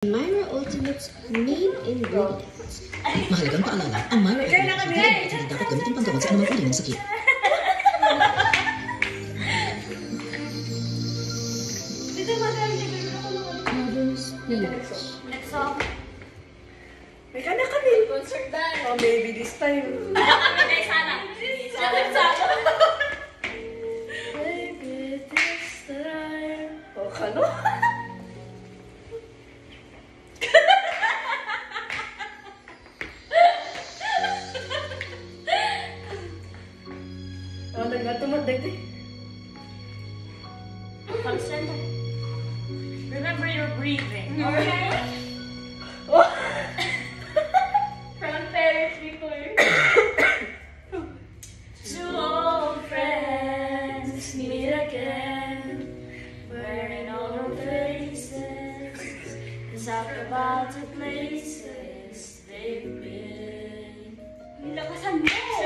Myra Ultimate's main ingredients. Mahalagang paalala, ang Myra kami, eh. hindi dapat gamitin panggamot sa anumang uri ng sakit. Dito madami na. May kami. Concert dahil. Oh, maybe this time. Hindi, sana. Sana, sana. Dito. Concentrate. Remember your breathing. Okay. From Paris before. Two old friends meet again, wearing old faces, and talk about the places they've been. Lakasan mo!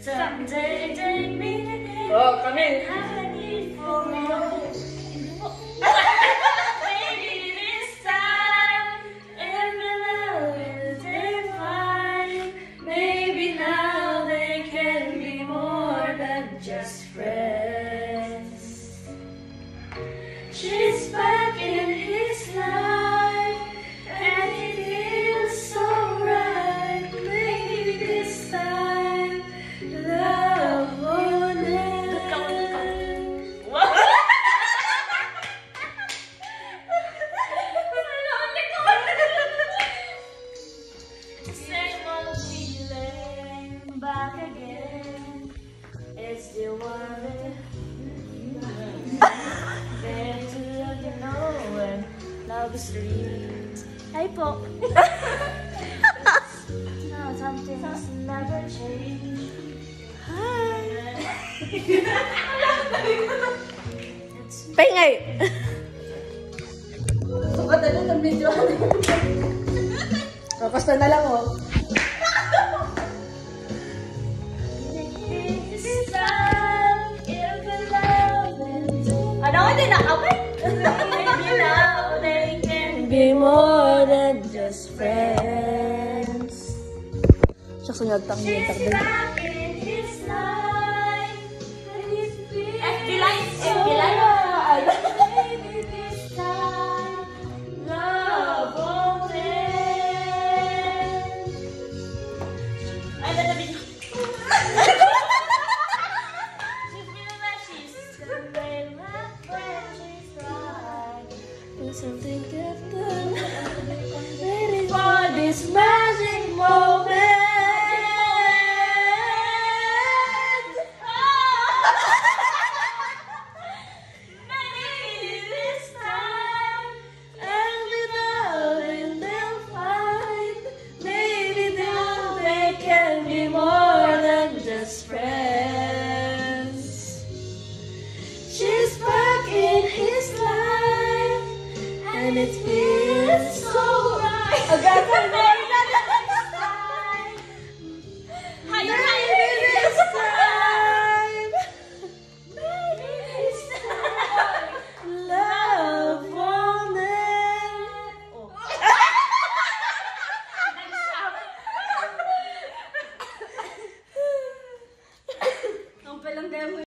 Someday they meet again. Oh, kami. Have a need for love. Maybe this time every love they find. Maybe now they can be more than just friends. Is real. Hi po. no, some things never change. Hi. Pengay! Video. Tapos na lang, oh. Be more than just friends. Siya sunyag tang She's yung is